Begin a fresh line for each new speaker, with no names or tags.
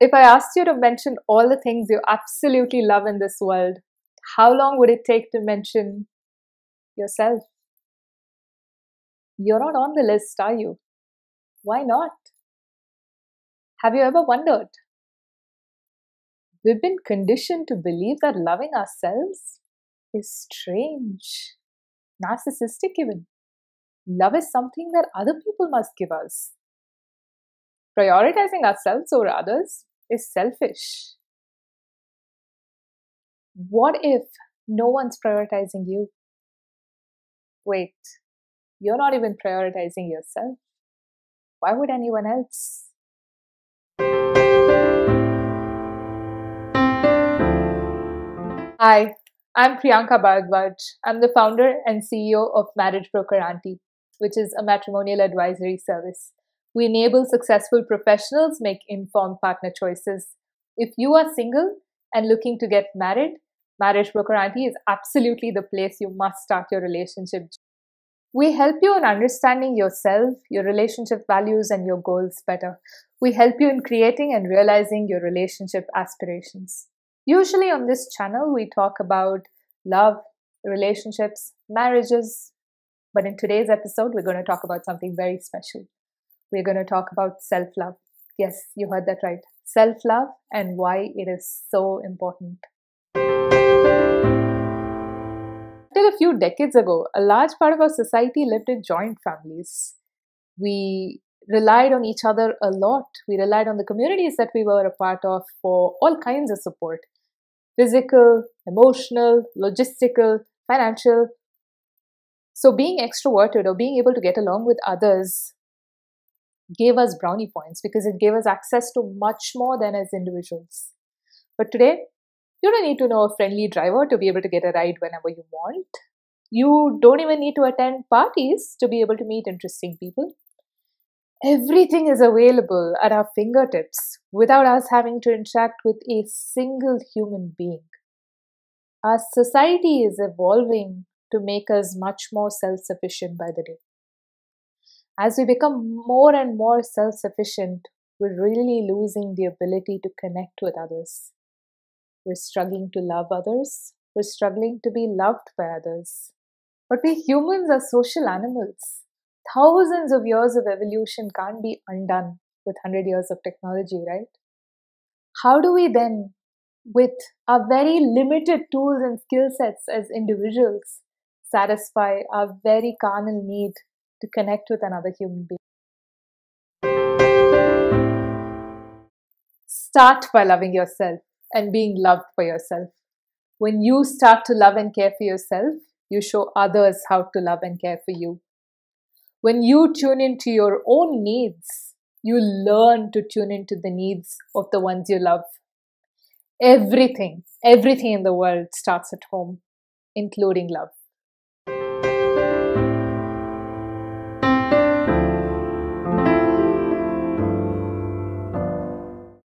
If I asked you to mention all the things you absolutely love in this world, how long would it take to mention yourself? You're not on the list, are you? Why not? Have you ever wondered? We've been conditioned to believe that loving ourselves is strange, narcissistic, even. Love is something that other people must give us. Prioritizing ourselves over others is selfish. What if no one's prioritizing you? Wait, you're not even prioritizing yourself. Why would anyone else? Hi, I'm Priyanka Bharadwaj. I'm the founder and CEO of Marriage Broker Auntie, which is a matrimonial advisory service. We enable successful professionals make informed partner choices. If you are single and looking to get married, Marriage Broker Auntie is absolutely the place you must start your relationship. We help you in understanding yourself, your relationship values, and your goals better. We help you in creating and realizing your relationship aspirations. Usually on this channel, we talk about love, relationships, marriages. But in today's episode, we're going to talk about something very special. We're going to talk about self love. Yes, you heard that right. Self love and why it is so important. Until a few decades ago, a large part of our society lived in joint families. We relied on each other a lot. We relied on the communities that we were a part of for all kinds of support physical, emotional, logistical, financial. So, being extroverted or being able to get along with others gave us brownie points because it gave us access to much more than as individuals. But today, you don't need to know a friendly driver to be able to get a ride whenever you want. You don't even need to attend parties to be able to meet interesting people. Everything is available at our fingertips without us having to interact with a single human being. Our society is evolving to make us much more self sufficient by the day. As we become more and more self sufficient, we're really losing the ability to connect with others. We're struggling to love others. We're struggling to be loved by others. But we humans are social animals thousands of years of evolution can't be undone with 100 years of technology, right? How do we then, with our very limited tools and skill sets as individuals, satisfy our very carnal need to connect with another human being? Start by loving yourself and being loved by yourself. When you start to love and care for yourself, you show others how to love and care for you. When you tune into your own needs, you learn to tune into the needs of the ones you love. Everything, everything in the world starts at home, including love.